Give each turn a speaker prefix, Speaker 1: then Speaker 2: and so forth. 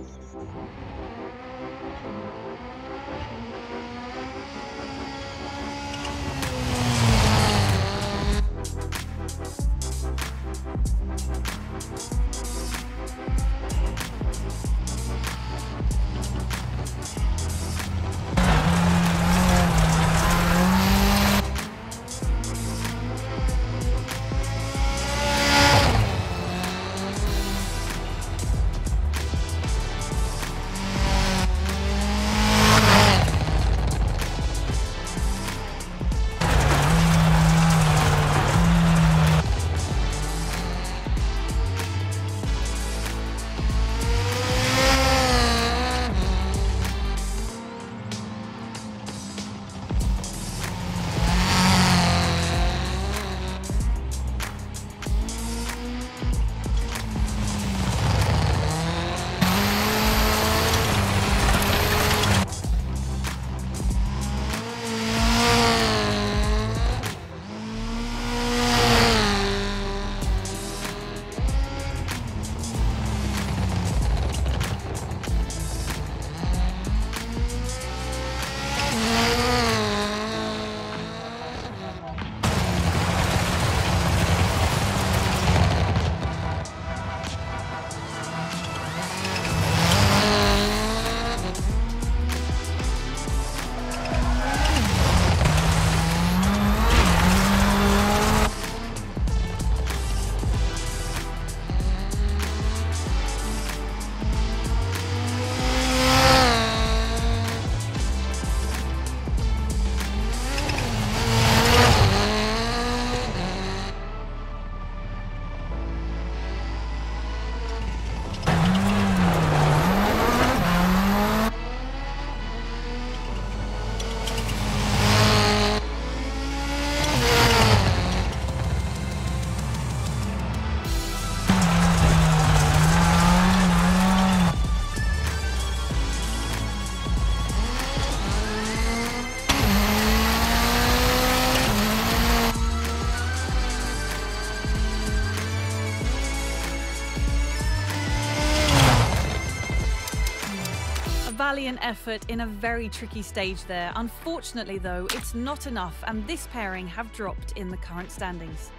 Speaker 1: Thank you. Valiant effort in a very tricky stage there. Unfortunately, though, it's not enough, and this pairing have dropped in the current standings.